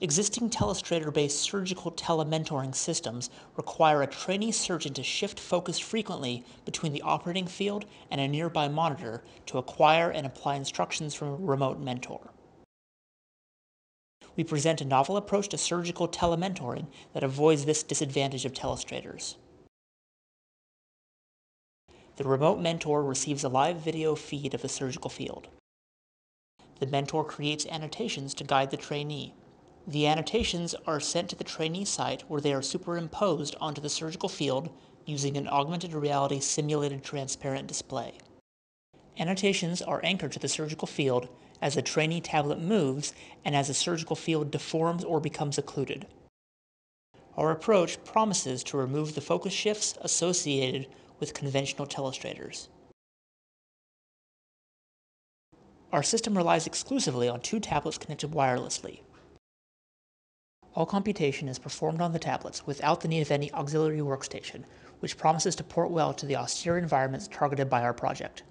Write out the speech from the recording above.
Existing telestrator-based surgical telementoring systems require a trainee surgeon to shift focus frequently between the operating field and a nearby monitor to acquire and apply instructions from a remote mentor. We present a novel approach to surgical telementoring that avoids this disadvantage of telestrators. The remote mentor receives a live video feed of the surgical field. The mentor creates annotations to guide the trainee. The annotations are sent to the trainee site where they are superimposed onto the surgical field using an augmented reality simulated transparent display. Annotations are anchored to the surgical field as the trainee tablet moves and as the surgical field deforms or becomes occluded. Our approach promises to remove the focus shifts associated with conventional telestrators. Our system relies exclusively on two tablets connected wirelessly. All computation is performed on the tablets without the need of any auxiliary workstation, which promises to port well to the austere environments targeted by our project.